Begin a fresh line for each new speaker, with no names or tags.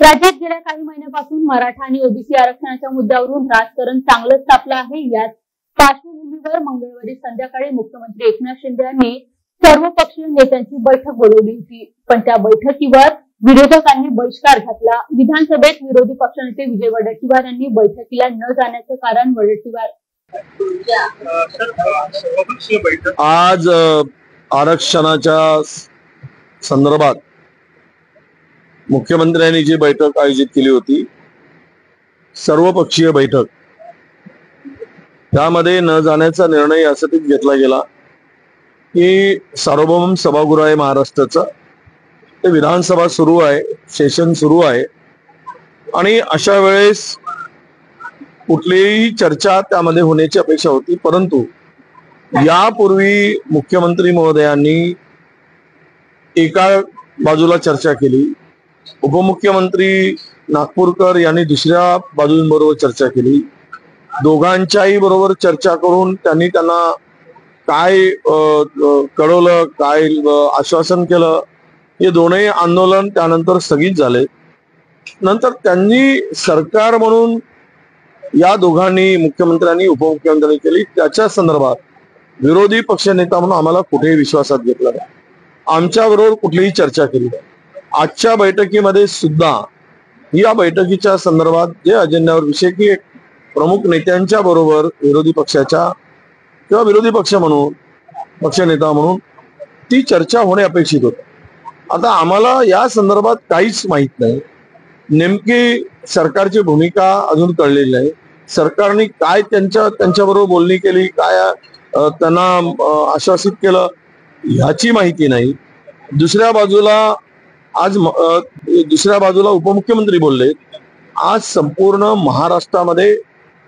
राज्यात गेल्या काही महिन्यापासून मराठा आणि ओबीसी आरक्षणाच्या मुद्द्यावरून राजकारण चांगलंच तापलं आहे. याच पार्श्वभूमीवर मंगळवारी संध्याकाळी मुख्यमंत्री एकनाथ शिंदे यांनी सर्वपक्षीय नेत्यांची बैठक बोलवली होती. पण त्या बैठकीवर विरोधकांनी बहिष्कार घातला. विधानसभेत विरोधी पक्षनेते विजय वडेट्टीवार यांनी बैठकीला न जाण्याचं कारण वडेट्टीवार
आज आरक्षणाच्या संदर्भात मुख्यमंत्र्यांनी जी बैठक आयोजित केली होती सर्वपक्षीय बैठक त्यामध्ये न जाण्याचा निर्णय यासाठीच घेतला गेला की सार्वभौम सभागृह आहे महाराष्ट्राचं. ते विधानसभा सुरू आहे सेशन सुरू आहे. आणि अशा वेळेस कुठलीही चर्चा त्यामध्ये होण्याची अपेक्षा होती परंतु यापूर्वी मुख्यमंत्री महोदयांनी एका बाजूला चर्चा केली उपमुख्यमंत्री नागपूरकर यांनी दुसऱ्या बाजूंबरोबर चर्चा केली. दोघांच्याही बरोबर चर्चा करून त्यांनी त्यांना काय कळवलं काय आश्वासन केलं हे दोनही आंदोलन त्यानंतर स्थगित झाले. नंतर त्यांनी सरकार म्हणून या दोघांनी मुख्यमंत्र्यांनी उपमुख्यमंत्र्यांनी केली. त्याच्या संदर्भात विरोधी पक्षनेता म्हणून आम्हाला कुठेही विश्वासात घेतला नाही. आमच्या बरोबर कुठलीही चर्चा केली नाही. आजच्या बैठकीमध्ये सुद्धा या बैठकीच्या संदर्भात जे अजेंड्यावर विषय की एक प्रमुख नेत्यांच्या बरोबर विरोधी पक्षाच्या किंवा विरोधी पक्ष म्हणून पक्षनेता म्हणून ती चर्चा होणे अपेक्षित होते. आता आम्हाला या संदर्भात काहीच माहीत नाही. नेमकी सरकारची भूमिका अजून कळलेली नाही. सरकारने काय त्यांच्या त्यांच्याबरोबर बोलणी केली काय त्यांना आश्वासित केलं ह्याची माहिती नाही. दुसऱ्या बाजूला आज दुसऱ्या बाजूला उपमुख्यमंत्री बोलले. आज संपूर्ण महाराष्ट्रामध्ये